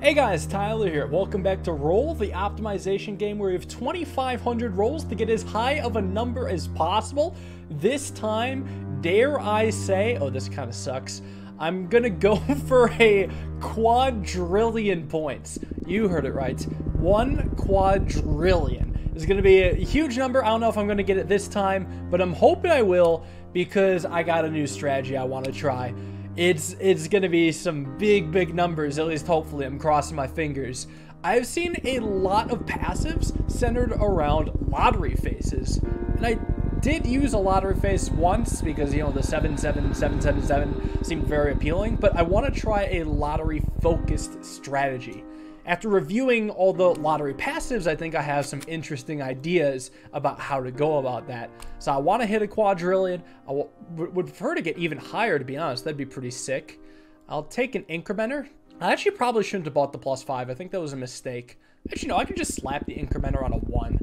Hey guys, Tyler here. Welcome back to Roll, the optimization game where we have 2,500 rolls to get as high of a number as possible. This time, dare I say, oh, this kind of sucks. I'm gonna go for a quadrillion points. You heard it right. One quadrillion is gonna be a huge number. I don't know if I'm gonna get it this time, but I'm hoping I will because I got a new strategy I wanna try it's it's gonna be some big big numbers at least hopefully i'm crossing my fingers. I've seen a lot of passives centered around lottery faces and i did use a lottery face once because you know the 77777 seemed very appealing but i want to try a lottery focused strategy after reviewing all the lottery passives, I think I have some interesting ideas about how to go about that. So I want to hit a quadrillion. I would prefer to get even higher, to be honest. That'd be pretty sick. I'll take an incrementer. I actually probably shouldn't have bought the plus five. I think that was a mistake. Actually, no, I could just slap the incrementer on a one.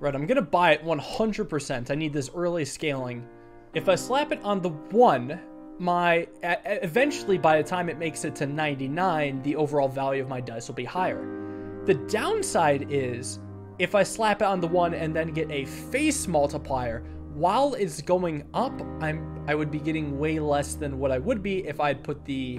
Right, I'm going to buy it 100%. I need this early scaling. If I slap it on the one, my eventually by the time it makes it to 99 the overall value of my dice will be higher the downside is if i slap it on the one and then get a face multiplier while it's going up i'm i would be getting way less than what i would be if i'd put the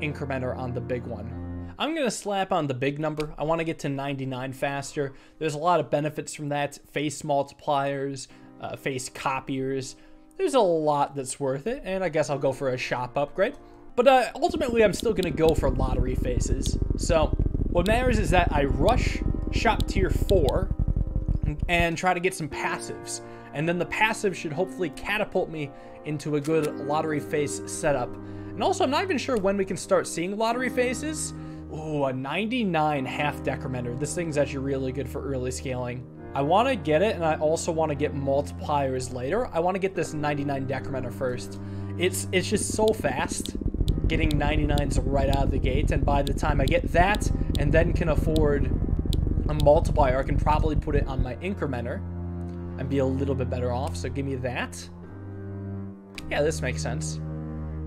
incrementer on the big one I'm going to slap on the big number. I want to get to 99 faster. There's a lot of benefits from that. Face multipliers, uh, face copiers, there's a lot that's worth it, and I guess I'll go for a shop upgrade. But uh, ultimately, I'm still going to go for lottery faces. So what matters is that I rush shop tier 4 and try to get some passives. And then the passive should hopefully catapult me into a good lottery face setup. And also, I'm not even sure when we can start seeing lottery faces. Ooh, a 99 half decrementer. This thing's actually really good for early scaling. I want to get it, and I also want to get multipliers later. I want to get this 99 decrementer first. It's it's just so fast getting 99s right out of the gate, and by the time I get that, and then can afford a multiplier, I can probably put it on my incrementer and be a little bit better off. So give me that. Yeah, this makes sense.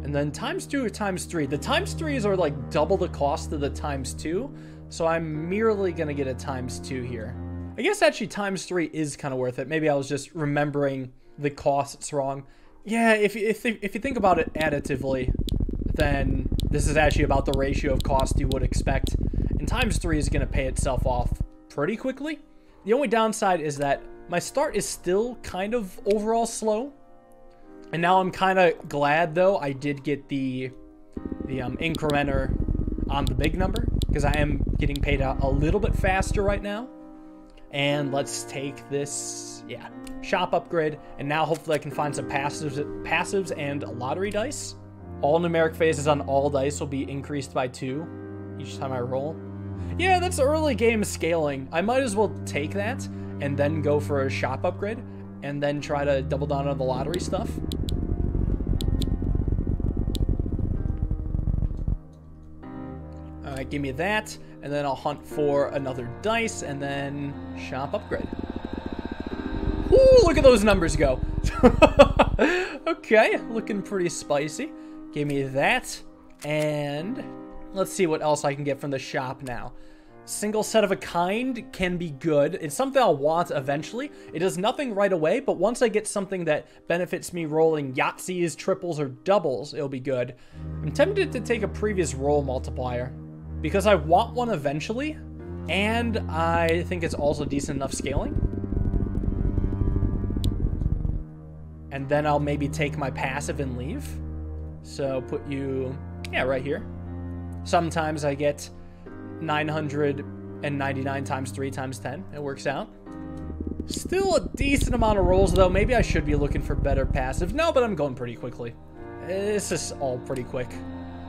And then times two or times three. The times threes are like double the cost of the times two, so I'm merely gonna get a times two here. I guess actually times three is kind of worth it. Maybe I was just remembering the costs wrong. Yeah, if, if, if you think about it additively, then this is actually about the ratio of cost you would expect. And times three is going to pay itself off pretty quickly. The only downside is that my start is still kind of overall slow. And now I'm kind of glad, though, I did get the, the um, incrementer on the big number because I am getting paid out a little bit faster right now. And let's take this, yeah, shop upgrade. And now hopefully I can find some passives, passives and lottery dice. All numeric faces on all dice will be increased by two each time I roll. Yeah, that's early game scaling. I might as well take that and then go for a shop upgrade and then try to double down on the lottery stuff. Alright, give me that and then I'll hunt for another dice, and then shop upgrade. Ooh, look at those numbers go. okay, looking pretty spicy. Give me that, and let's see what else I can get from the shop now. Single set of a kind can be good. It's something I'll want eventually. It does nothing right away, but once I get something that benefits me rolling Yahtzees, triples, or doubles, it'll be good. I'm tempted to take a previous roll multiplier because I want one eventually, and I think it's also decent enough scaling. And then I'll maybe take my passive and leave. So put you, yeah, right here. Sometimes I get 999 times 3 times 10. It works out. Still a decent amount of rolls, though. Maybe I should be looking for better passive. No, but I'm going pretty quickly. This is all pretty quick.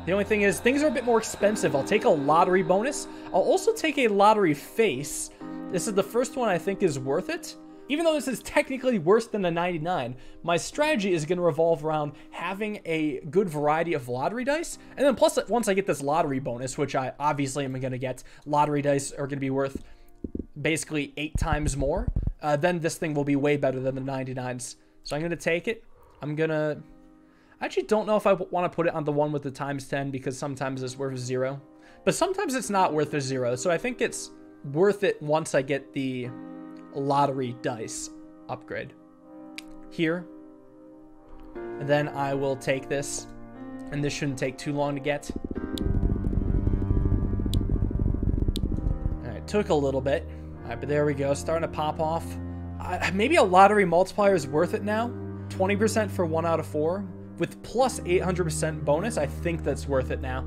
The only thing is, things are a bit more expensive. I'll take a lottery bonus. I'll also take a lottery face. This is the first one I think is worth it. Even though this is technically worse than the 99, my strategy is going to revolve around having a good variety of lottery dice. And then plus, once I get this lottery bonus, which I obviously am going to get, lottery dice are going to be worth basically eight times more. Uh, then this thing will be way better than the 99s. So I'm going to take it. I'm going to I actually don't know if I want to put it on the one with the times 10 because sometimes it's worth zero. But sometimes it's not worth a zero. So I think it's worth it once I get the lottery dice upgrade. Here. And then I will take this. And this shouldn't take too long to get. Alright, took a little bit. Alright, but there we go. Starting to pop off. Uh, maybe a lottery multiplier is worth it now. 20% for 1 out of 4 with plus 800% bonus, I think that's worth it now.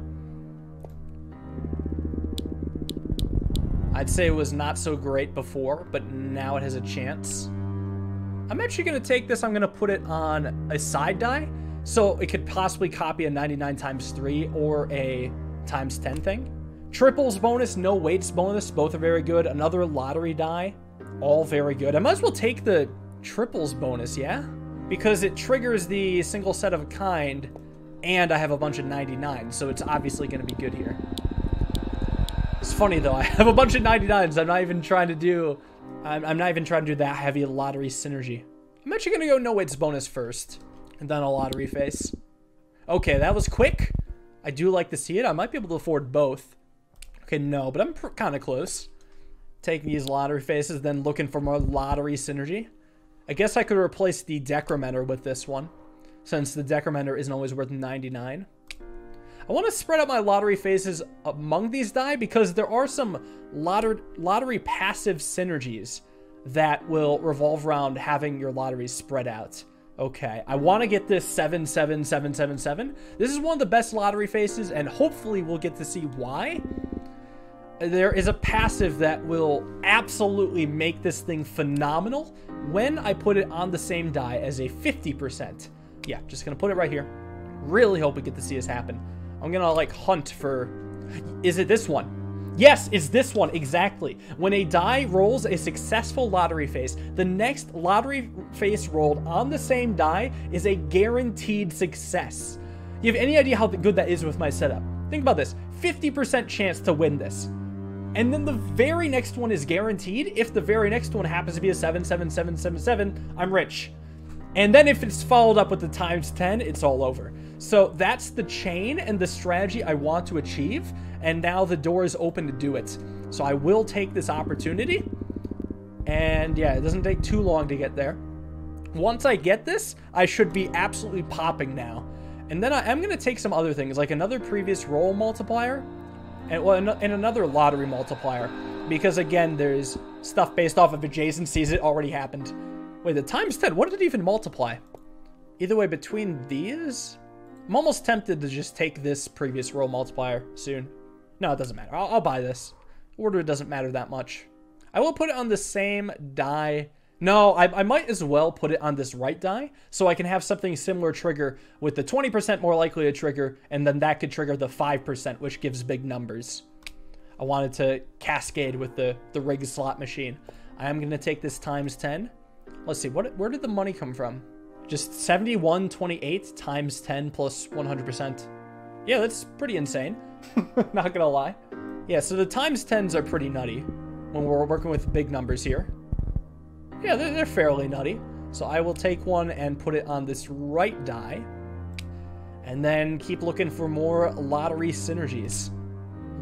I'd say it was not so great before, but now it has a chance. I'm actually going to take this, I'm going to put it on a side die, so it could possibly copy a 99 times 3 or a times 10 thing. Triples bonus, no weights bonus, both are very good. Another lottery die, all very good. I might as well take the triples bonus, yeah? Because it triggers the single set of a kind, and I have a bunch of 99, so it's obviously going to be good here. It's funny, though. I have a bunch of 99s. I'm not even trying to do... I'm, I'm not even trying to do that heavy lottery synergy. I'm actually going to go no weights bonus first, and then a lottery face. Okay, that was quick. I do like to see it. I might be able to afford both. Okay, no, but I'm kind of close. Taking these lottery faces, then looking for more lottery synergy. I guess I could replace the Decrementer with this one, since the Decrementer isn't always worth 99. I want to spread out my lottery faces among these die because there are some lottery, lottery passive synergies that will revolve around having your lotteries spread out. Okay, I want to get this 77777. This is one of the best lottery faces, and hopefully we'll get to see why there is a passive that will absolutely make this thing phenomenal when I put it on the same die as a 50%. Yeah, just gonna put it right here. Really hope we get to see this happen. I'm gonna like hunt for, is it this one? Yes, it's this one, exactly. When a die rolls a successful lottery face, the next lottery face rolled on the same die is a guaranteed success. You have any idea how good that is with my setup? Think about this, 50% chance to win this. And then the very next one is guaranteed. If the very next one happens to be a 77777, I'm rich. And then if it's followed up with the times 10, it's all over. So that's the chain and the strategy I want to achieve. And now the door is open to do it. So I will take this opportunity. And yeah, it doesn't take too long to get there. Once I get this, I should be absolutely popping now. And then I am going to take some other things, like another previous roll multiplier and well, and another lottery multiplier, because again, there's stuff based off of adjacencies. that already happened. Wait, the times 10, what did it even multiply? Either way, between these, I'm almost tempted to just take this previous roll multiplier soon. No, it doesn't matter. I'll, I'll buy this. Order doesn't matter that much. I will put it on the same die no, I, I, might as well put it on this right die so I can have something similar trigger with the 20% more likely to trigger, and then that could trigger the 5%, which gives big numbers. I wanted to cascade with the, the rig slot machine. I am going to take this times 10. Let's see, what where did the money come from? Just 7128 times 10 plus 100%. Yeah, that's pretty insane. Not going to lie. Yeah, so the times 10s are pretty nutty when we're working with big numbers here. Yeah, they're, they're fairly nutty. So I will take one and put it on this right die. And then keep looking for more lottery synergies.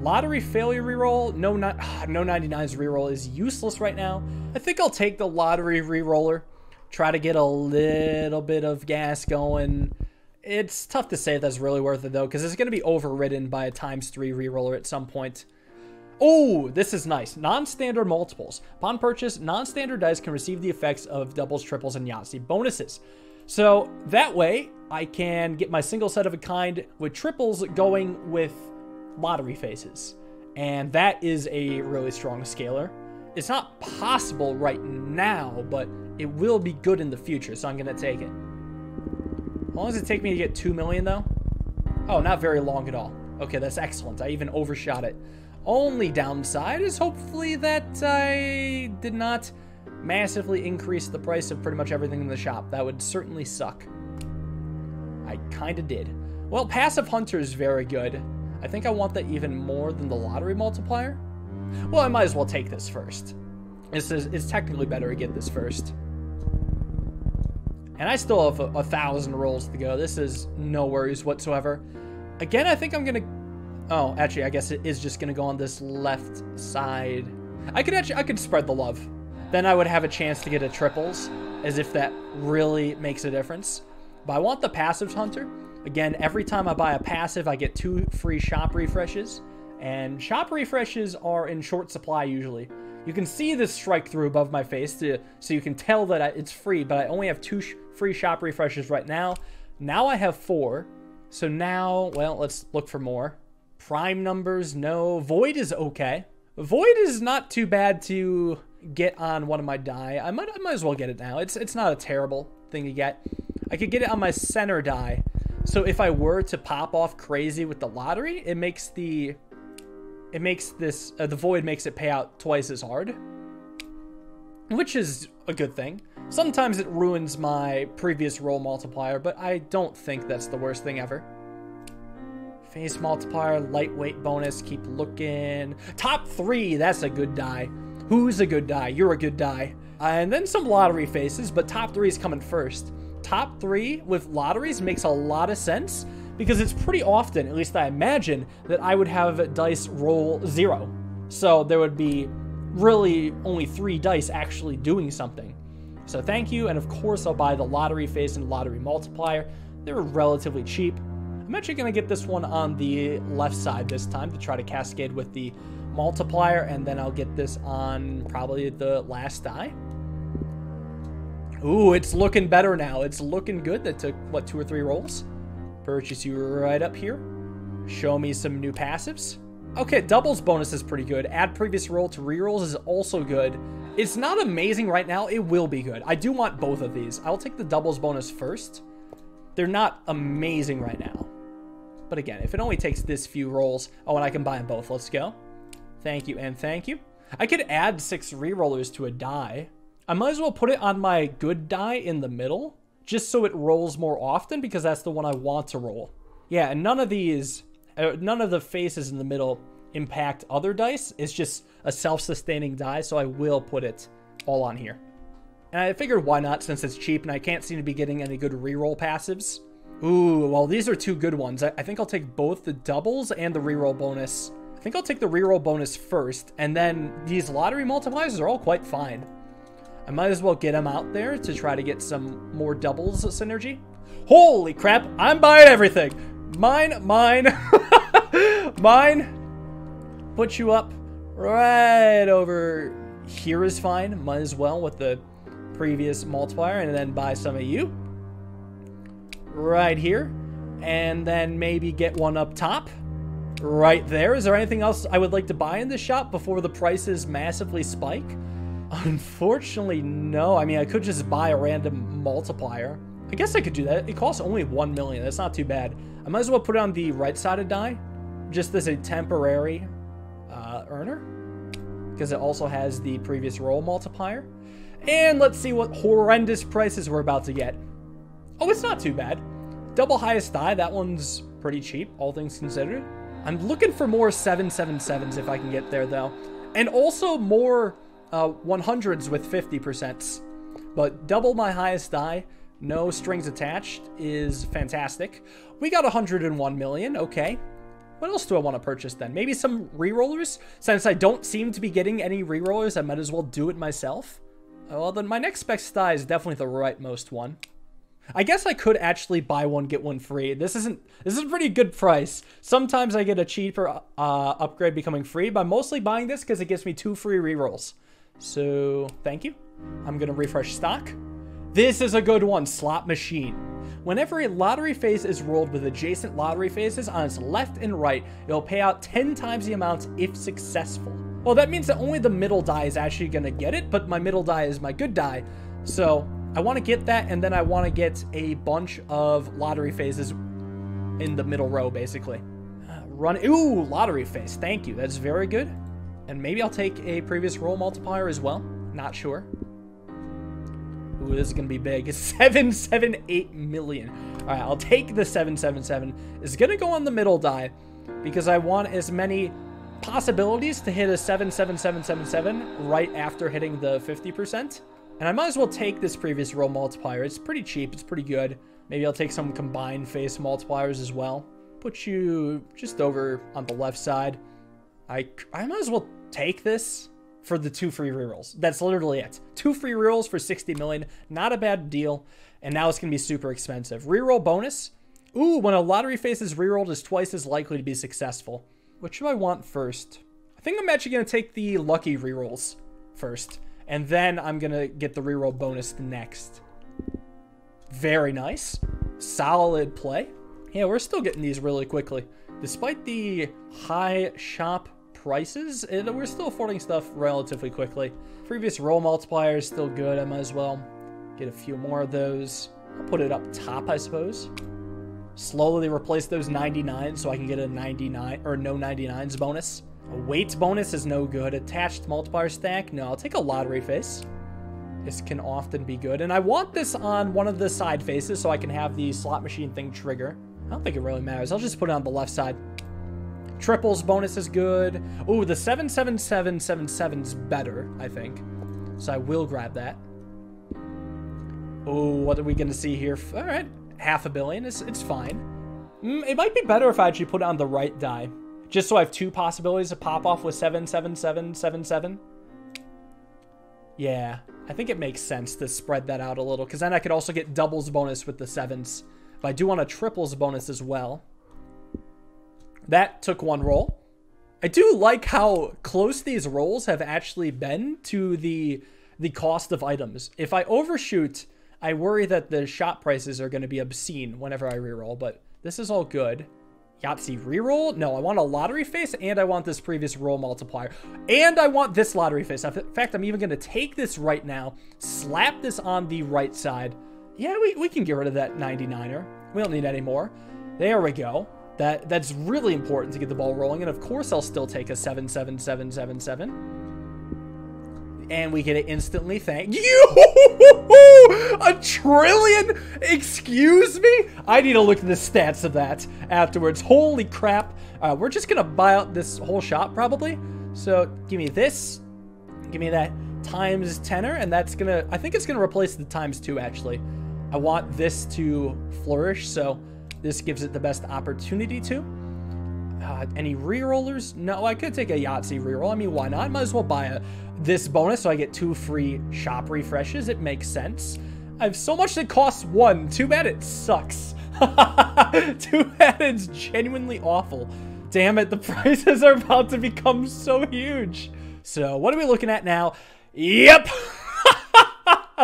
Lottery failure reroll, no, not, no 99's reroll is useless right now. I think I'll take the lottery reroller. Try to get a little bit of gas going. It's tough to say if that's really worth it though, because it's going to be overridden by a times three reroller at some point. Oh, this is nice. Non-standard multiples. Upon purchase, non-standard dice can receive the effects of doubles, triples, and Yahtzee bonuses. So that way, I can get my single set of a kind with triples going with lottery faces. And that is a really strong scaler. It's not possible right now, but it will be good in the future, so I'm going to take it. How long does it take me to get 2 million, though? Oh, not very long at all. Okay, that's excellent. I even overshot it. Only downside is hopefully that I did not massively increase the price of pretty much everything in the shop. That would certainly suck. I kind of did. Well, Passive Hunter is very good. I think I want that even more than the lottery multiplier. Well, I might as well take this first. It's, it's technically better to get this first. And I still have a, a thousand rolls to go. This is no worries whatsoever. Again, I think I'm going to... Oh, actually, I guess it is just to go on this left side. I could actually... I could spread the love. Then I would have a chance to get a triples, as if that really makes a difference. But I want the passive hunter. Again, every time I buy a passive, I get two free shop refreshes. And shop refreshes are in short supply usually. You can see this strike through above my face to, so you can tell that it's free, but I only have two sh free shop refreshes right now. Now I have four. So now, well, let's look for more. Prime numbers, no. Void is okay. Void is not too bad to get on one of my die. I might, I might as well get it now. It's, it's not a terrible thing to get. I could get it on my center die. So if I were to pop off crazy with the lottery, it makes the it makes this, uh, the void makes it pay out twice as hard, which is a good thing. Sometimes it ruins my previous roll multiplier, but I don't think that's the worst thing ever. Face multiplier, lightweight bonus, keep looking. Top three, that's a good die. Who's a good die? You're a good die. Uh, and then some lottery faces, but top three is coming first. Top three with lotteries makes a lot of sense because it's pretty often, at least I imagine, that I would have dice roll zero. So there would be really only three dice actually doing something. So thank you, and of course I'll buy the lottery face and lottery multiplier. They're relatively cheap. I'm actually going to get this one on the left side this time to try to cascade with the multiplier, and then I'll get this on probably the last die. Ooh, it's looking better now. It's looking good. That took, what, two or three rolls? Purchase you right up here. Show me some new passives. Okay, doubles bonus is pretty good. Add previous roll to rerolls is also good. It's not amazing right now. It will be good. I do want both of these. I'll take the doubles bonus first. They're not amazing right now. But again, if it only takes this few rolls... Oh, and I can buy them both. Let's go. Thank you and thank you. I could add six rerollers to a die. I might as well put it on my good die in the middle just so it rolls more often because that's the one I want to roll. Yeah, and none of these, uh, none of the faces in the middle impact other dice. It's just a self-sustaining die, so I will put it all on here. And I figured why not since it's cheap and I can't seem to be getting any good reroll passives. Ooh, well these are two good ones. I, I think I'll take both the doubles and the reroll bonus. I think I'll take the reroll bonus first, and then these lottery multipliers are all quite fine. I might as well get them out there to try to get some more doubles synergy. Holy crap, I'm buying everything. Mine, mine, mine. Put you up right over here is fine. Might as well with the previous multiplier and then buy some of you. Right here. And then maybe get one up top. Right there. Is there anything else I would like to buy in this shop before the prices massively spike? Unfortunately, no. I mean, I could just buy a random multiplier. I guess I could do that. It costs only 1 million. That's not too bad. I might as well put it on the right side of die, just as a temporary uh, earner, because it also has the previous roll multiplier. And let's see what horrendous prices we're about to get. Oh, it's not too bad. Double highest die, that one's pretty cheap, all things considered. I'm looking for more 777s if I can get there, though. And also more uh, 100s with 50%. But double my highest die, no strings attached, is fantastic. We got 101 million, okay. What else do I want to purchase then? Maybe some rerollers? Since I don't seem to be getting any rerollers, I might as well do it myself. Well, then my next spec die is definitely the rightmost one. I guess I could actually buy one, get one free. This isn't, this is a pretty good price. Sometimes I get a cheaper uh, upgrade becoming free, but I'm mostly buying this because it gives me two free rerolls. So thank you. I'm going to refresh stock. This is a good one, slot machine. Whenever a lottery face is rolled with adjacent lottery faces on its left and right, it'll pay out 10 times the amount if successful. Well, that means that only the middle die is actually going to get it, but my middle die is my good die. So I want to get that, and then I want to get a bunch of lottery faces in the middle row, basically. Uh, run. Ooh, lottery face. Thank you. That's very good. And maybe I'll take a previous roll multiplier as well. Not sure. Ooh, this is to be big. 778 million. All right, I'll take the 777. It's going to go on the middle die because I want as many possibilities to hit a 77777 right after hitting the 50%. And I might as well take this previous roll multiplier. It's pretty cheap. It's pretty good. Maybe I'll take some combined face multipliers as well. Put you just over on the left side. I, I might as well take this for the two free rerolls. That's literally it. Two free rerolls for 60 million. Not a bad deal. And now it's going to be super expensive. Reroll bonus. Ooh, when a lottery face is rerolled is twice as likely to be successful. What should I want first? I think I'm actually going to take the lucky rerolls first. And then I'm going to get the reroll bonus next. Very nice. Solid play. Yeah, we're still getting these really quickly. Despite the high shop prices, it, we're still affording stuff relatively quickly. Previous roll multiplier is still good. I might as well get a few more of those. I'll put it up top, I suppose. Slowly replace those 99 so I can get a 99 or no 99s bonus. A bonus is no good. Attached multiplier stack? No, I'll take a lottery face. This can often be good. And I want this on one of the side faces so I can have the slot machine thing trigger. I don't think it really matters. I'll just put it on the left side. Triples bonus is good. Oh, the 77777 is better, I think. So I will grab that. Oh, what are we going to see here? All right, half a billion. It's, it's fine. Mm, it might be better if I actually put it on the right die. Just so I have two possibilities to pop off with 77777. Yeah, I think it makes sense to spread that out a little. Because then I could also get doubles bonus with the sevens. But I do want a triples bonus as well. That took one roll. I do like how close these rolls have actually been to the the cost of items. If I overshoot, I worry that the shop prices are going to be obscene whenever I reroll, but this is all good. Yahtzee reroll? No, I want a lottery face and I want this previous roll multiplier. And I want this lottery face. In fact, I'm even going to take this right now, slap this on the right side. Yeah, we, we can get rid of that 99er. We don't need any more. There we go. That That's really important to get the ball rolling. And of course, I'll still take a 77777. And we get it instantly. Thank you. a trillion? Excuse me? I need to look at the stats of that afterwards. Holy crap. Uh, we're just to buy out this whole shop probably. So give me this. Give me that times tenor. And that's to, I think it's to replace the times two actually. I want this to flourish. So this gives it the best opportunity to. Uh, any rerollers? No, I could take a Yahtzee reroll. I mean, why not? Might as well buy a, this bonus so I get two free shop refreshes. It makes sense. I have so much that costs one. Too bad it sucks. Too bad it's genuinely awful. Damn it, the prices are about to become so huge. So, what are we looking at now? Yep!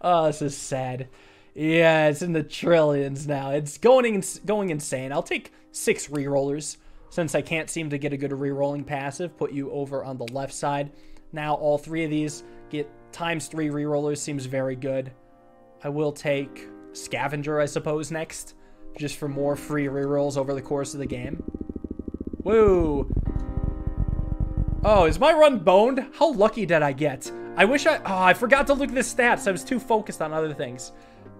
oh, this is sad. Yeah, it's in the trillions now. It's going going insane. I'll take six rerollers since I can't seem to get a good rerolling passive. Put you over on the left side. Now all three of these get times three rerollers. Seems very good. I will take Scavenger, I suppose, next. Just for more free rerolls over the course of the game. Whoa. Oh, is my run boned? How lucky did I get? I wish I... Oh, I forgot to look at the stats. I was too focused on other things.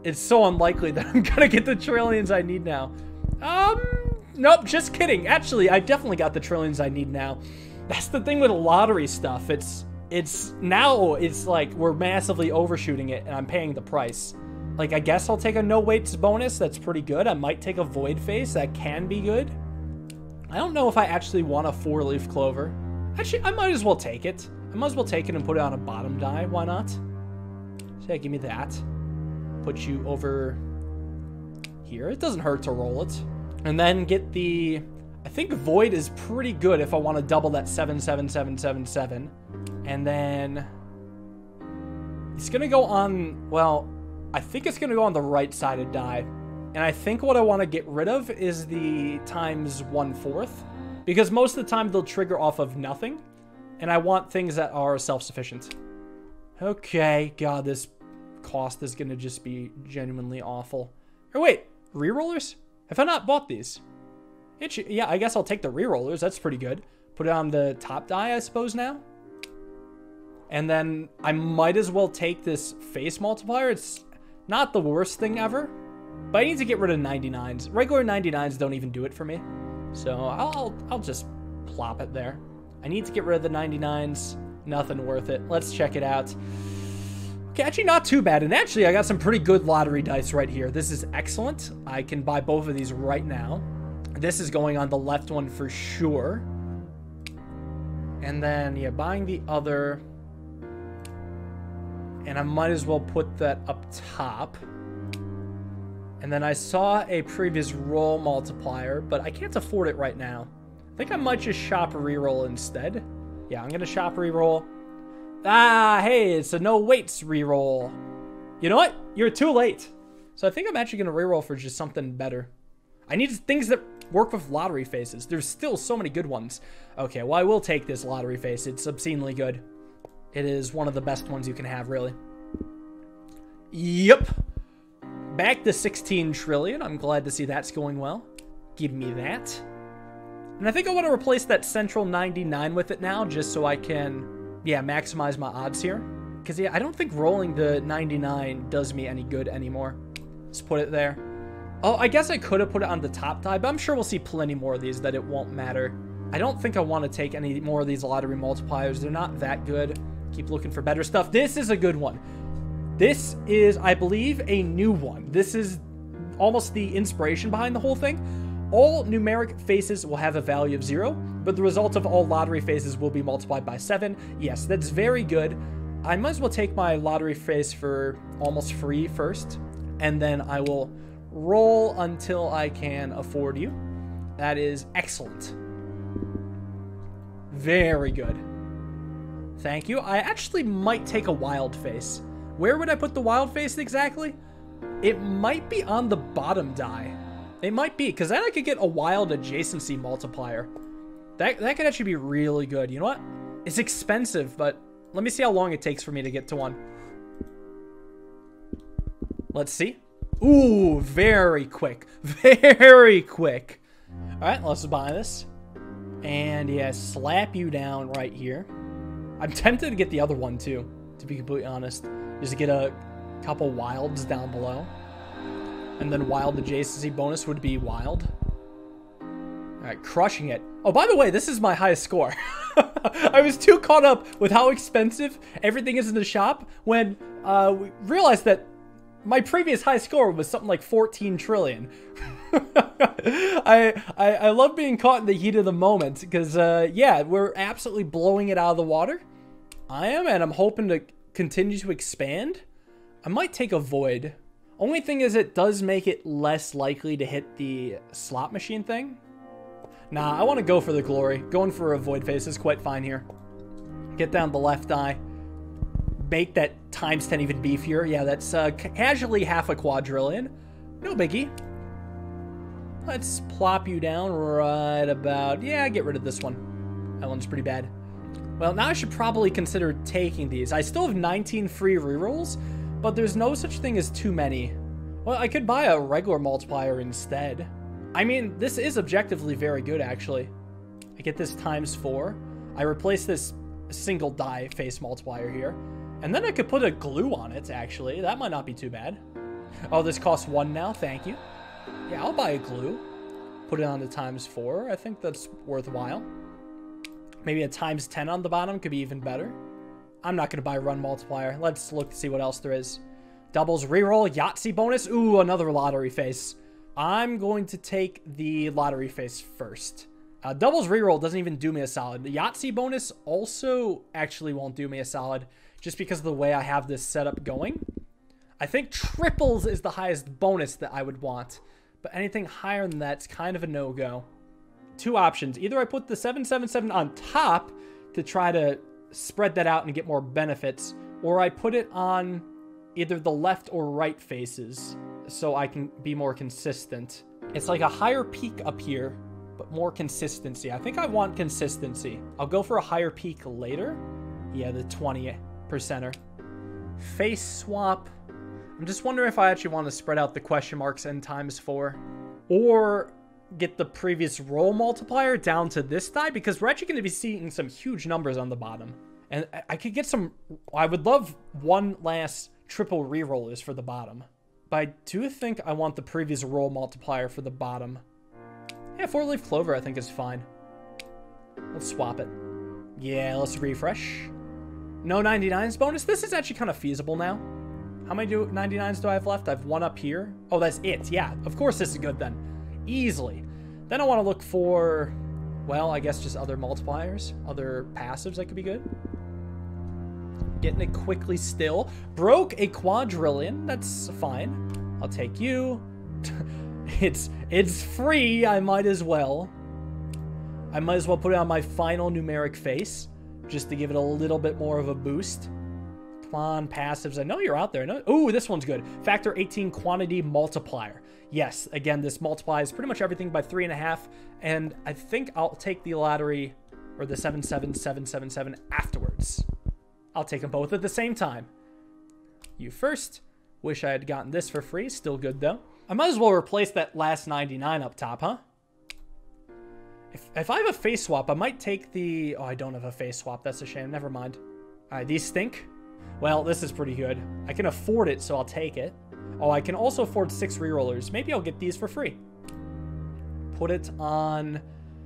It's so unlikely that I'm gonna get the trillions I need now. Um, nope, just kidding. Actually, I definitely got the trillions I need now. That's the thing with lottery stuff. It's, it's, now it's like we're massively overshooting it and I'm paying the price. Like, I guess I'll take a no weights bonus. That's pretty good. I might take a void face. That can be good. I don't know if I actually want a four leaf clover. Actually, I might as well take it. I might as well take it and put it on a bottom die. Why not? So yeah, give me that put you over here. It doesn't hurt to roll it. And then get the... I think Void is pretty good if I want to double that 77777. And then... It's going to go on... Well, I think it's going to go on the right-sided die. And I think what I want to get rid of is the times one-fourth. Because most of the time they'll trigger off of nothing. And I want things that are self-sufficient. Okay, God, this cost is going to just be genuinely awful. Or wait, rerollers? Have I not bought these? It yeah, I guess I'll take the rerollers. That's pretty good. Put it on the top die, I suppose, now. And then I might as well take this face multiplier. It's not the worst thing ever, but I need to get rid of 99s. Regular 99s don't even do it for me. So I'll, I'll just plop it there. I need to get rid of the 99s. Nothing worth it. Let's check it out. Okay, actually not too bad. And actually, I got some pretty good lottery dice right here. This is excellent. I can buy both of these right now. This is going on the left one for sure. And then, yeah, buying the other. And I might as well put that up top. And then I saw a previous roll multiplier, but I can't afford it right now. I think I might just shop reroll instead. Yeah, I'm going to shop reroll. Ah, hey, it's a no weights reroll. You know what? You're too late. So I think I'm actually going to reroll for just something better. I need things that work with lottery faces. There's still so many good ones. Okay, well, I will take this lottery face. It's obscenely good. It is one of the best ones you can have, really. Yep. Back to 16 trillion. I'm glad to see that's going well. Give me that. And I think I want to replace that central 99 with it now, just so I can, yeah, maximize my odds here. Because, yeah, I don't think rolling the 99 does me any good anymore. Let's put it there. Oh, I guess I could have put it on the top die, but I'm sure we'll see plenty more of these that it won't matter. I don't think I want to take any more of these lottery multipliers. They're not that good. Keep looking for better stuff. This is a good one. This is, I believe, a new one. This is almost the inspiration behind the whole thing. All numeric faces will have a value of zero, but the result of all lottery faces will be multiplied by seven. Yes, that's very good. I might as well take my lottery face for almost free first, and then I will roll until I can afford you. That is excellent. Very good. Thank you. I actually might take a wild face. Where would I put the wild face exactly? It might be on the bottom die. It might be, because then I could get a wild adjacency multiplier. That, that could actually be really good. You know what? It's expensive, but let me see how long it takes for me to get to one. Let's see. Ooh, very quick. Very quick. All right, let's buy this. And yeah, slap you down right here. I'm tempted to get the other one too, to be completely honest. Just to get a couple wilds down below. And then wild adjacency bonus would be wild. Alright, crushing it. Oh, by the way, this is my highest score. I was too caught up with how expensive everything is in the shop when uh, we realized that my previous high score was something like 14 trillion. I, I, I love being caught in the heat of the moment because uh, yeah, we're absolutely blowing it out of the water. I am, and I'm hoping to continue to expand. I might take a void. Only thing is, it does make it less likely to hit the slot machine thing. Nah, I want to go for the glory. Going for a void face is quite fine here. Get down the left eye make that times 10 even beefier. Yeah, that's uh, casually half a quadrillion. No biggie. Let's plop you down right about... Yeah, get rid of this one. That one's pretty bad. Well, now I should probably consider taking these. I still have 19 free rerolls, but there's no such thing as too many. Well, I could buy a regular multiplier instead. I mean, this is objectively very good, actually. I get this times 4. I replace this single die face multiplier here. And then I could put a glue on it, actually. That might not be too bad. Oh, this costs one now. Thank you. Yeah, I'll buy a glue. Put it on the times four. I think that's worthwhile. Maybe a times 10 on the bottom could be even better. I'm not going to buy run multiplier. Let's look to see what else there is. Doubles reroll, Yahtzee bonus. Ooh, another lottery face. I'm going to take the lottery face first. Uh, doubles reroll doesn't even do me a solid. The Yahtzee bonus also actually won't do me a solid just because of the way I have this setup going. I think triples is the highest bonus that I would want, but anything higher than that's kind of a no-go. Two options. Either I put the 777 on top to try to spread that out and get more benefits, or I put it on either the left or right faces so I can be more consistent. It's like a higher peak up here, but more consistency. I think I want consistency. I'll go for a higher peak later. Yeah, the 20 percenter. Face swap. I'm just wondering if I actually want to spread out the question marks n times 4. Or get the previous roll multiplier down to this die because we're actually going to be seeing some huge numbers on the bottom. And I could get some... I would love one last triple rerollers for the bottom. But I do think I want the previous roll multiplier for the bottom. Yeah, four-leaf clover I think is fine. Let's swap it. Yeah, let's refresh. No 99s bonus? This is actually kind of feasible now. How many do 99s do I have left? I have one up here. Oh, that's it. Yeah, of course this is good then. Easily. Then I want to look for, well, I guess just other multipliers, other passives that could be good. Getting it quickly still. Broke a quadrillion. That's fine. I'll take you. it's it's free. I might as well. I might as well put it on my final numeric face just to give it a little bit more of a boost. On, passives. I know you're out there. Ooh, this one's good. Factor 18 quantity multiplier. Yes, again, this multiplies pretty much everything by three and a half. And I think I'll take the lottery or the 77777 afterwards. I'll take them both at the same time. You first. Wish I had gotten this for free. Still good, though. I might as well replace that last 99 up top, huh? If, if I have a face swap, I might take the... Oh, I don't have a face swap. That's a shame. Never mind. All right, these stink. Well, this is pretty good. I can afford it, so I'll take it. Oh, I can also afford six rerollers. Maybe I'll get these for free. Put it on...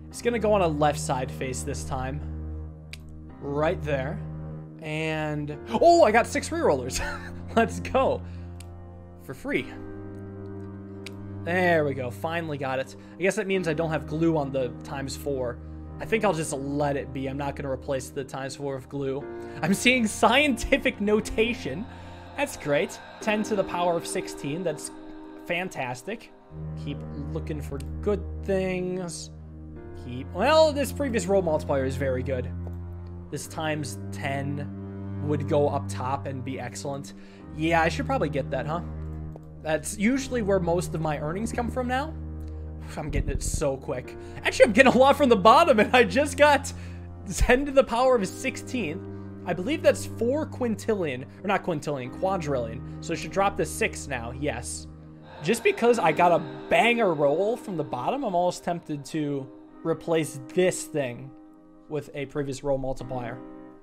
It's going to go on a left side face this time. Right there. And... Oh, I got six rerollers. Let's go. For free. There we go. Finally got it. I guess that means I don't have glue on the times four. I think I'll just let it be. I'm not going to replace the times 4 of glue. I'm seeing scientific notation. That's great. 10 to the power of 16. That's fantastic. Keep looking for good things. Keep... Well, this previous roll multiplier is very good. This times 10 would go up top and be excellent. Yeah, I should probably get that, huh? That's usually where most of my earnings come from now. I'm getting it so quick. Actually, I'm getting a lot from the bottom, and I just got 10 to the power of 16. I believe that's 4 quintillion, or not quintillion, quadrillion. So I should drop to 6 now, yes. Just because I got a banger roll from the bottom, I'm almost tempted to replace this thing with a previous roll multiplier.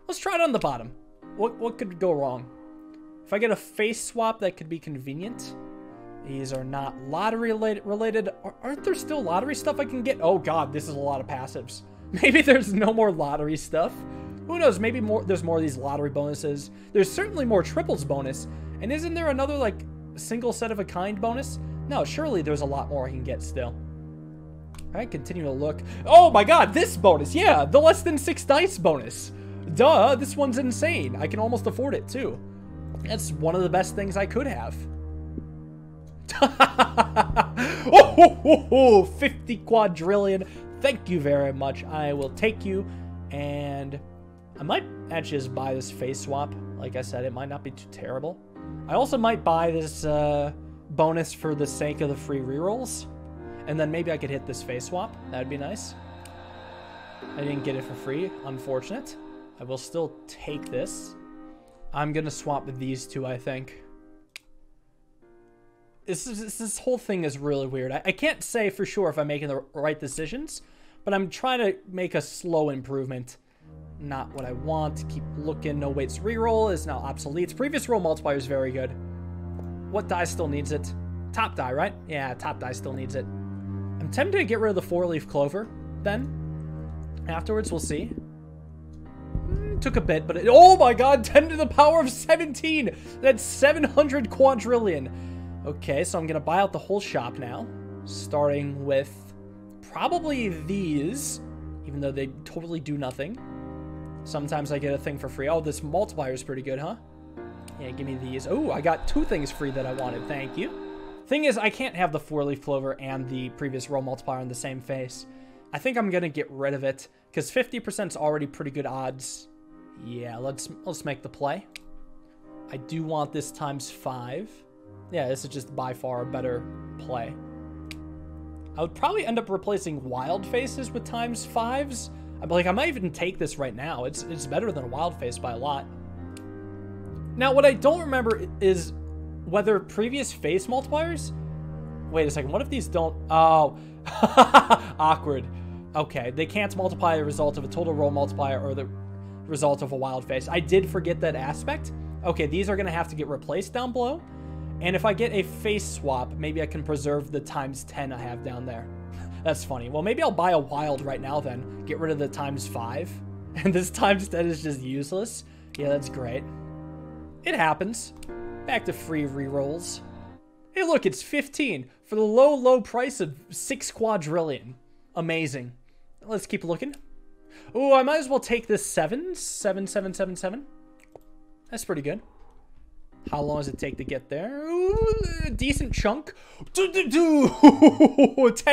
Let's try it on the bottom. What, what could go wrong? If I get a face swap, that could be convenient. These are not lottery related. Aren't there still lottery stuff I can get? Oh god, this is a lot of passives. Maybe there's no more lottery stuff. Who knows? Maybe more. There's more of these lottery bonuses. There's certainly more triples bonus. And isn't there another like single set of a kind bonus? No, surely there's a lot more I can get still. All right, continue to look. Oh my god, this bonus. Yeah, the less than six dice bonus. Duh, this one's insane. I can almost afford it too. That's one of the best things I could have. oh, 50 quadrillion. Thank you very much. I will take you. And I might actually just buy this face swap. Like I said, it might not be too terrible. I also might buy this uh, bonus for the sake of the free rerolls. And then maybe I could hit this face swap. That'd be nice. I didn't get it for free. Unfortunate. I will still take this. I'm going to swap these two, I think this, is, this whole thing is really weird. I, I can't say for sure if I'm making the right decisions, but I'm trying to make a slow improvement. Not what I want. Keep looking. No weights reroll is now obsolete. Previous roll multiplier is very good. What die still needs it? Top die, right? Yeah, top die still needs it. I'm tempted to get rid of the four-leaf clover then. Afterwards, we'll see. Mm, took a bit, but it, oh my god, 10 to the power of 17! That's 700 quadrillion. Okay, so I'm to buy out the whole shop now, starting with probably these, even though they totally do nothing. Sometimes I get a thing for free. Oh, this multiplier is pretty good, huh? Yeah, give me these. Oh, I got two things free that I wanted. Thank you. Thing is, I can't have the four-leaf clover and the previous roll multiplier on the same face. I think I'm to get rid of it, because 50% is already pretty good odds. Yeah, let's let's make the play. I do want this times 5. Yeah, this is just by far a better play. I would probably end up replacing wild faces with times fives. I'm like, I might even take this right now. It's it's better than a wild face by a lot. Now, what I don't remember is whether previous face multipliers. Wait a second. What if these don't? Oh, awkward. Okay, they can't multiply the result of a total roll multiplier or the result of a wild face. I did forget that aspect. Okay, these are gonna have to get replaced down below. And if I get a face swap, maybe I can preserve the times 10 I have down there. That's funny. Well, maybe I'll buy a wild right now then. Get rid of the times 5. And this times 10 is just useless. Yeah, that's great. It happens. Back to free rerolls. Hey, look, it's 15 for the low, low price of 6 quadrillion. Amazing. Let's keep looking. Oh, I might as well take this 7. 7, 7, 7, 7. That's pretty good. How long does it take to get there? Ooh, decent chunk. 10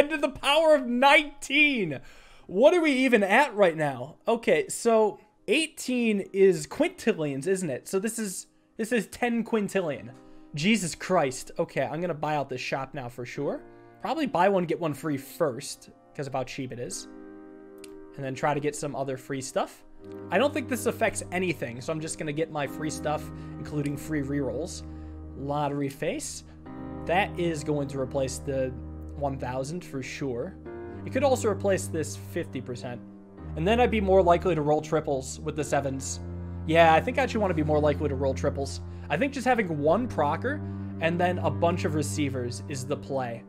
to the power of 19. What are we even at right now? Okay, so 18 is quintillions, isn't it? So this is this is 10 quintillion. Jesus Christ. Okay, I'm going to buy out this shop now for sure. Probably buy one, get one free first because of how cheap it is. And then try to get some other free stuff. I don't think this affects anything, so I'm just going to get my free stuff, including free rerolls. Lottery face. That is going to replace the 1000 for sure. It could also replace this 50%. And then I'd be more likely to roll triples with the sevens. Yeah, I think I actually want to be more likely to roll triples. I think just having one procker and then a bunch of receivers is the play.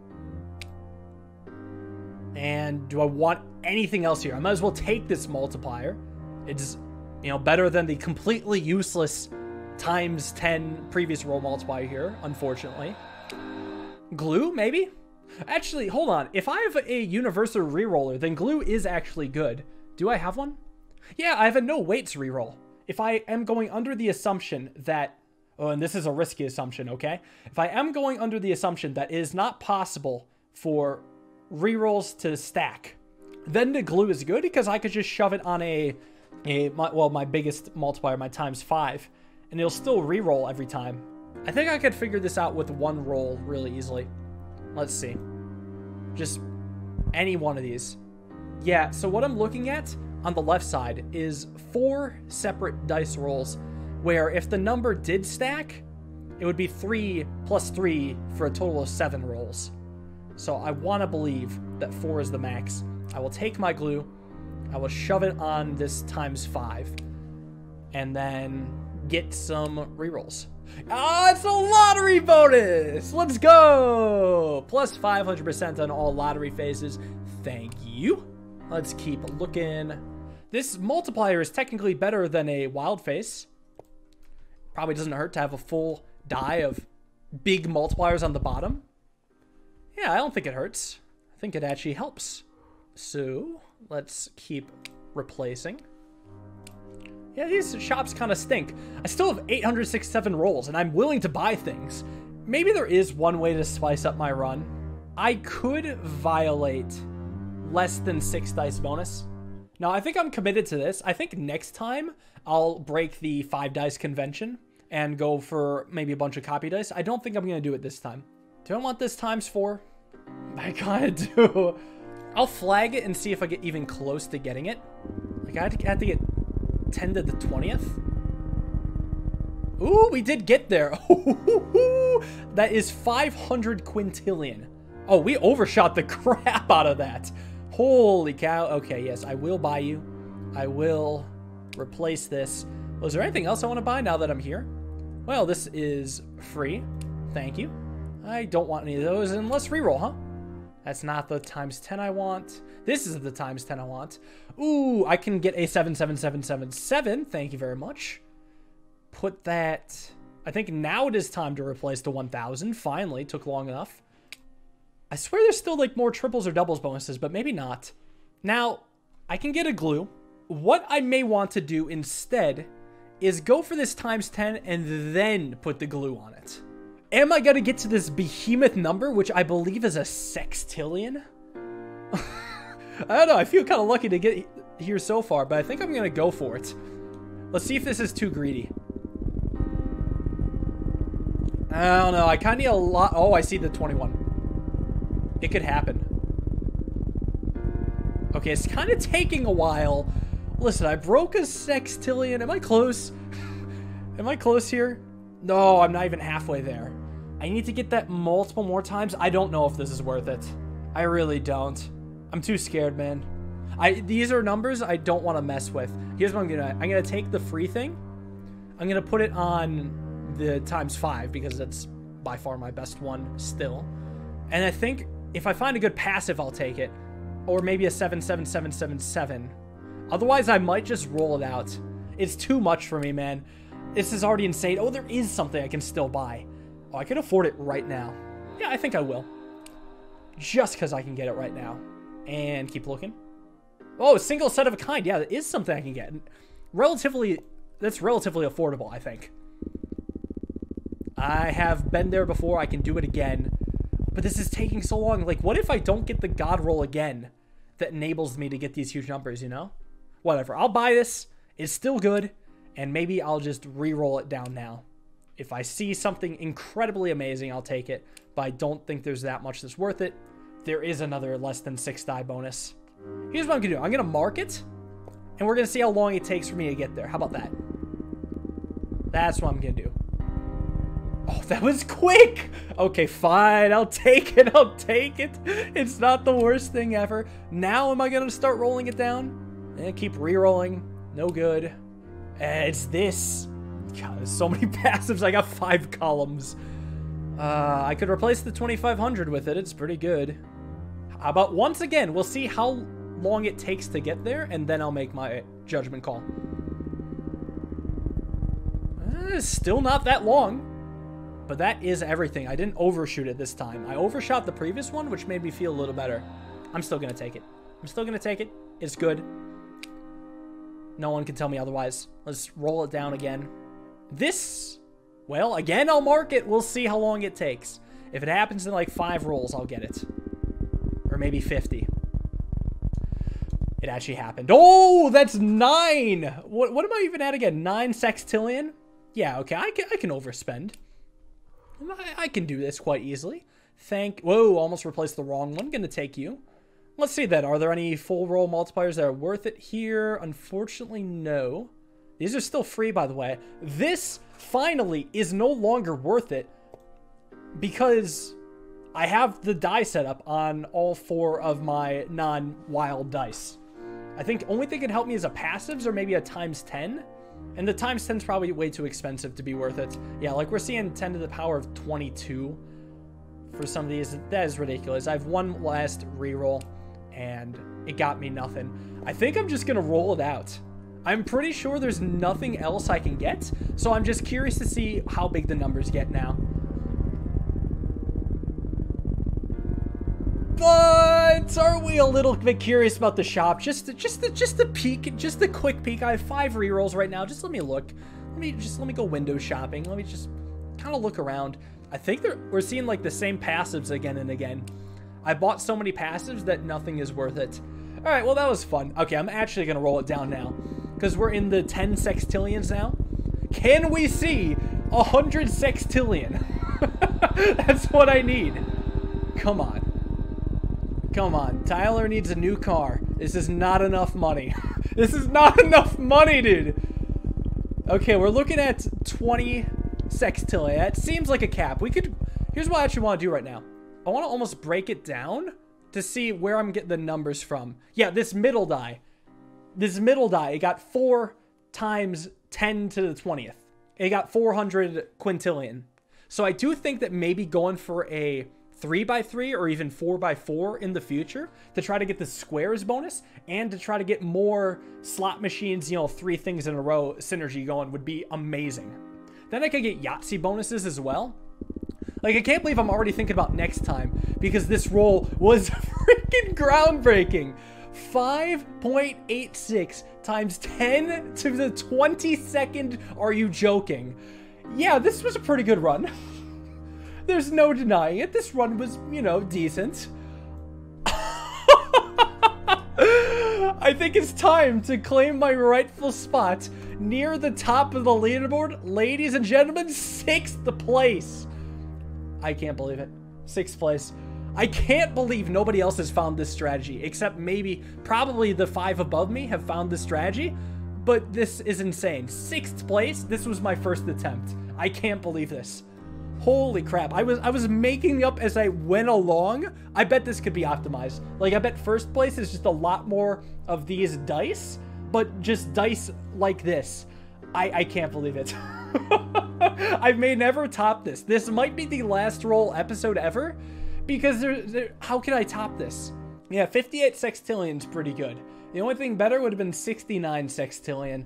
And do I want anything else here? I might as well take this multiplier. It's, you know, better than the completely useless times 10 previous roll multiplier here, unfortunately. Glue, maybe? Actually, hold on. If I have a universal reroller, then glue is actually good. Do I have one? Yeah, I have a no weights reroll. If I am going under the assumption that, oh, and this is a risky assumption, okay? If I am going under the assumption that it is not possible for rerolls to stack, then the glue is good because I could just shove it on a, my, well, my biggest multiplier, my times five, and it'll still re-roll every time. I think I could figure this out with one roll really easily. Let's see. Just any one of these. Yeah, so what I'm looking at on the left side is four separate dice rolls where if the number did stack, it would be three plus three for a total of seven rolls. So I want to believe that four is the max. I will take my glue, I will shove it on this times five, and then get some rerolls. Ah, it's a lottery bonus! Let's go! Plus 500% on all lottery faces. Thank you. Let's keep looking. This multiplier is technically better than a wild face. Probably doesn't hurt to have a full die of big multipliers on the bottom. Yeah, I don't think it hurts. I think it actually helps. So, let's keep replacing. Yeah, these shops kind of stink. I still have 867 rolls, and I'm willing to buy things. Maybe there is one way to spice up my run. I could violate less than six dice bonus. Now, I think I'm committed to this. I think next time I'll break the five dice convention and go for maybe a bunch of copy dice. I don't think I'm going to do it this time. Do I want this times four? I kind of do. I'll flag it and see if I get even close to getting it. Like, I have to get 10 to the 20th. Ooh, we did get there. that is 500 quintillion. Oh, we overshot the crap out of that. Holy cow. Okay, yes, I will buy you. I will replace this. Was there anything else I want to buy now that I'm here? Well, this is free. Thank you. I don't want any of those, and let's reroll, huh? That's not the times 10 I want. This is the times 10 I want. Ooh, I can get a 77777. Thank you very much. Put that... I think now it is time to replace the 1000. Finally, took long enough. I swear there's still like more triples or doubles bonuses, but maybe not. Now, I can get a glue. What I may want to do instead is go for this times 10 and then put the glue on it. Am I to get to this behemoth number, which I believe is a sextillion? I don't know. I feel kind of lucky to get here so far, but I think I'm to go for it. Let's see if this is too greedy. I don't know. I kind of need a lot. Oh, I see the 21. It could happen. Okay, it's kind of taking a while. Listen, I broke a sextillion. Am I close? Am I close here? No, I'm not even halfway there. I need to get that multiple more times. I don't know if this is worth it. I really don't. I'm too scared, man. I These are numbers I don't want to mess with. Here's what I'm going to I'm going to take the free thing. I'm going to put it on the times five because that's by far my best one still. And I think if I find a good passive, I'll take it. Or maybe a 77777. Otherwise, I might just roll it out. It's too much for me, man. This is already insane. Oh, there is something I can still buy. Oh, I can afford it right now. Yeah, I think I will. Just because I can get it right now. And keep looking. Oh, a single set of a kind. Yeah, that is something I can get. Relatively, that's relatively affordable, I think. I have been there before. I can do it again. But this is taking so long. Like, what if I don't get the god roll again that enables me to get these huge numbers, you know? Whatever. I'll buy this. It's still good. And maybe I'll just re-roll it down now. If I see something incredibly amazing, I'll take it. But I don't think there's that much that's worth it. There is another less than six die bonus. Here's what I'm to do. I'm to mark it. And we're to see how long it takes for me to get there. How about that? That's what I'm to do. Oh, that was quick! Okay, fine. I'll take it. I'll take it. It's not the worst thing ever. Now am I to start rolling it down? And keep re-rolling. No good. And it's this. God, there's so many passives. I got five columns. Uh, I could replace the 2500 with it. It's pretty good. How about once again, we'll see how long it takes to get there, and then I'll make my judgment call. Uh, still not that long. But that is everything. I didn't overshoot it this time. I overshot the previous one, which made me feel a little better. I'm still going to take it. I'm still going to take it. It's good. No one can tell me otherwise. Let's roll it down again. This, well, again, I'll mark it. We'll see how long it takes. If it happens in like five rolls, I'll get it. Or maybe 50. It actually happened. Oh, that's nine. What, what am I even at again? Nine sextillion? Yeah, okay, I can, I can overspend. I, I can do this quite easily. Thank, whoa, almost replaced the wrong one. Gonna take you. Let's see then. Are there any full roll multipliers that are worth it here? Unfortunately, no. These are still free, by the way. This, finally, is no longer worth it because I have the die set up on all four of my non-wild dice. I think only thing that can help me is a passives or maybe a times 10. And the times 10 is probably way too expensive to be worth it. Yeah, like we're seeing 10 to the power of 22 for some of these. That is ridiculous. I have one last reroll and it got me nothing. I think I'm just going to roll it out. I'm pretty sure there's nothing else I can get, so I'm just curious to see how big the numbers get now. But are we a little bit curious about the shop? Just, just, just the peek, just a quick peek. I have five rerolls right now. Just let me look. Let me just let me go window shopping. Let me just kind of look around. I think we're seeing like the same passives again and again. I bought so many passives that nothing is worth it. All right, well that was fun. Okay, I'm actually gonna roll it down now because we're in the 10 sextillions now. Can we see 100 sextillion? That's what I need. Come on. Come on. Tyler needs a new car. This is not enough money. this is not enough money, dude. Okay, we're looking at 20 sextillia. It seems like a cap. We could... Here's what I actually want to do right now. I want to almost break it down to see where I'm getting the numbers from. Yeah, this middle die. This middle die, it got 4 times 10 to the 20th. It got 400 quintillion. So I do think that maybe going for a three by three or even four by four in the future to try to get the squares bonus and to try to get more slot machines, you know, three things in a row synergy going would be amazing. Then I could get Yahtzee bonuses as well. Like, I can't believe I'm already thinking about next time because this roll was freaking groundbreaking. 5.86 times 10 to the 22nd. Are you joking? Yeah, this was a pretty good run. There's no denying it. This run was, you know, decent. I think it's time to claim my rightful spot near the top of the leaderboard. Ladies and gentlemen, sixth place. I can't believe it. Sixth place. I can't believe nobody else has found this strategy, except maybe, probably the five above me have found this strategy, but this is insane. Sixth place? This was my first attempt. I can't believe this. Holy crap. I was I was making up as I went along. I bet this could be optimized. Like I bet first place is just a lot more of these dice, but just dice like this. I, I can't believe it. I may never top this. This might be the last roll episode ever because there, there how can I top this? Yeah, 58 sextillion is pretty good. The only thing better would have been 69 sextillion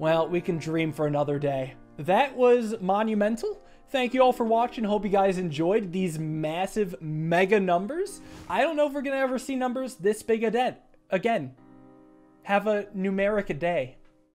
well, we can dream for another day. That was monumental. Thank you all for watching. Hope you guys enjoyed these massive mega numbers. I don't know if we're going to ever see numbers this big again. Again, have a numeric day.